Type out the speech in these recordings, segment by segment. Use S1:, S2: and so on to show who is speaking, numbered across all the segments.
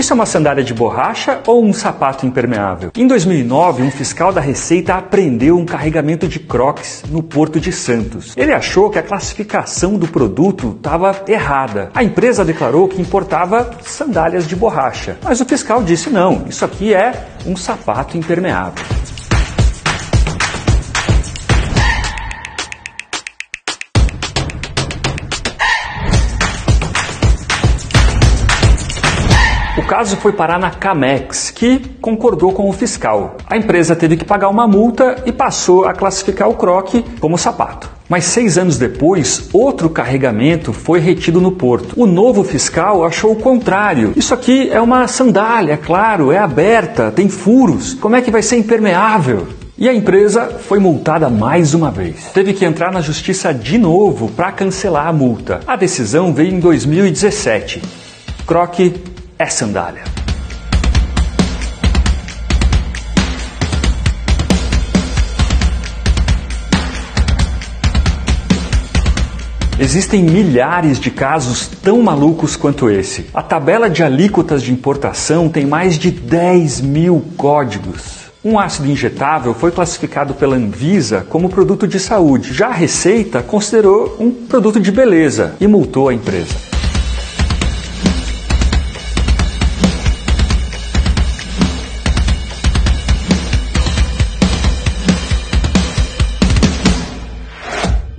S1: Isso é uma sandália de borracha ou um sapato impermeável? Em 2009, um fiscal da Receita apreendeu um carregamento de crocs no Porto de Santos. Ele achou que a classificação do produto estava errada. A empresa declarou que importava sandálias de borracha, mas o fiscal disse não, isso aqui é um sapato impermeável. O caso foi parar na Camex, que concordou com o fiscal. A empresa teve que pagar uma multa e passou a classificar o croque como sapato. Mas seis anos depois, outro carregamento foi retido no porto. O novo fiscal achou o contrário. Isso aqui é uma sandália, claro, é aberta, tem furos. Como é que vai ser impermeável? E a empresa foi multada mais uma vez. Teve que entrar na justiça de novo para cancelar a multa. A decisão veio em 2017. Croque é sandália. Existem milhares de casos tão malucos quanto esse. A tabela de alíquotas de importação tem mais de 10 mil códigos. Um ácido injetável foi classificado pela Anvisa como produto de saúde. Já a Receita considerou um produto de beleza e multou a empresa.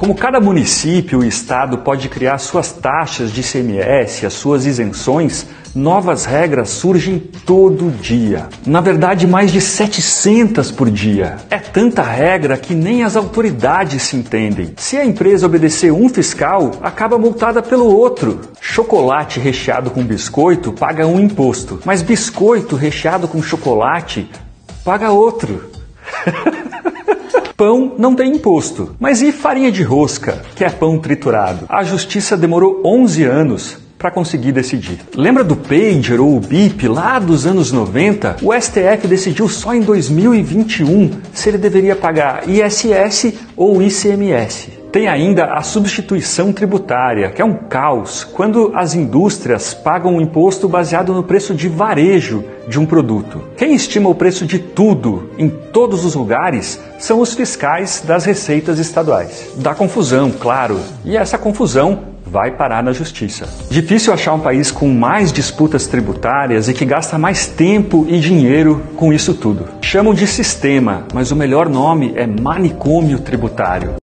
S1: Como cada município e estado pode criar suas taxas de ICMS, as suas isenções, novas regras surgem todo dia. Na verdade, mais de 700 por dia. É tanta regra que nem as autoridades se entendem. Se a empresa obedecer um fiscal, acaba multada pelo outro. Chocolate recheado com biscoito paga um imposto, mas biscoito recheado com chocolate paga outro. Pão não tem imposto. Mas e farinha de rosca, que é pão triturado? A justiça demorou 11 anos para conseguir decidir. Lembra do pager ou o bip lá dos anos 90? O STF decidiu só em 2021 se ele deveria pagar ISS ou ICMS. Tem ainda a substituição tributária, que é um caos, quando as indústrias pagam um imposto baseado no preço de varejo de um produto. Quem estima o preço de tudo em todos os lugares são os fiscais das receitas estaduais. Dá confusão, claro, e essa confusão vai parar na justiça. Difícil achar um país com mais disputas tributárias e que gasta mais tempo e dinheiro com isso tudo. Chamam de sistema, mas o melhor nome é manicômio tributário.